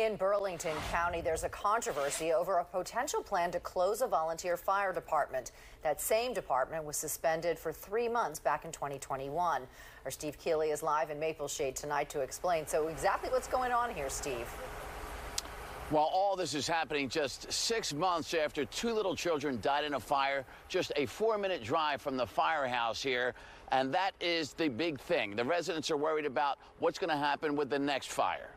In Burlington County, there's a controversy over a potential plan to close a volunteer fire department. That same department was suspended for three months back in 2021. Our Steve Keeley is live in Maple Shade tonight to explain. So, exactly what's going on here, Steve? While all this is happening just six months after two little children died in a fire, just a four minute drive from the firehouse here. And that is the big thing. The residents are worried about what's going to happen with the next fire.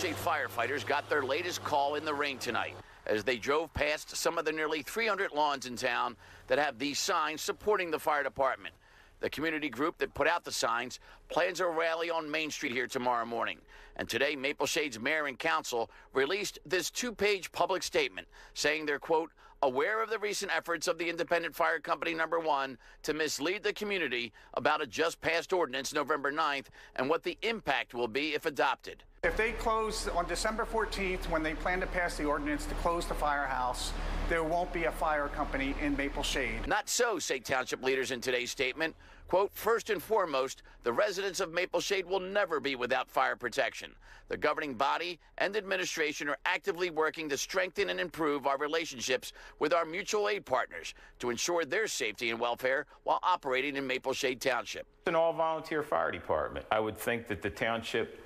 Shade firefighters got their latest call in the rain tonight as they drove past some of the nearly 300 lawns in town that have these signs supporting the fire department. The community group that put out the signs plans a rally on Main Street here tomorrow morning. And today, Maple Shade's mayor and council released this two page public statement saying they're, quote, aware of the recent efforts of the independent fire company number one to mislead the community about a just passed ordinance November 9th and what the impact will be if adopted. If they close on December 14th, when they plan to pass the ordinance to close the firehouse, there won't be a fire company in Maple Shade. Not so, say township leaders in today's statement. Quote, first and foremost, the residents of Maple Shade will never be without fire protection. The governing body and administration are actively working to strengthen and improve our relationships with our mutual aid partners to ensure their safety and welfare while operating in Maple Shade Township. An all volunteer fire department. I would think that the township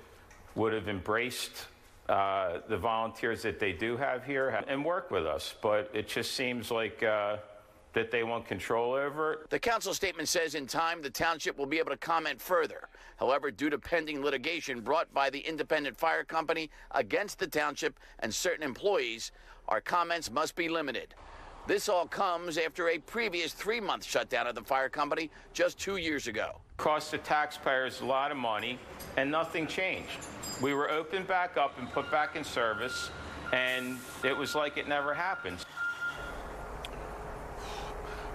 would have embraced uh, the volunteers that they do have here and work with us, but it just seems like. Uh, that they want control over it. The council statement says in time the township will be able to comment further. However, due to pending litigation brought by the independent fire company against the township and certain employees, our comments must be limited. This all comes after a previous three month shutdown of the fire company just two years ago. Cost the taxpayers a lot of money, and nothing changed. We were opened back up and put back in service, and it was like it never happened.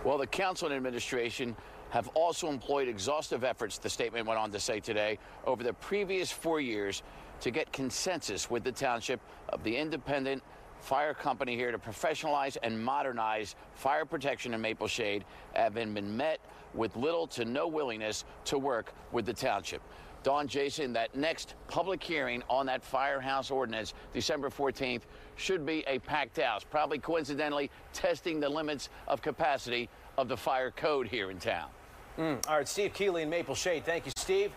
Well, the council and administration have also employed exhaustive efforts, the statement went on to say today, over the previous four years to get consensus with the township of the independent fire company here to professionalize and modernize fire protection in Maple Shade have been met with little to no willingness to work with the township. Dawn Jason, that next public hearing on that firehouse ordinance, December 14th, should be a packed house, probably coincidentally testing the limits of capacity of the fire code here in town. Mm. All right, Steve Keeley in Maple Shade. Thank you, Steve.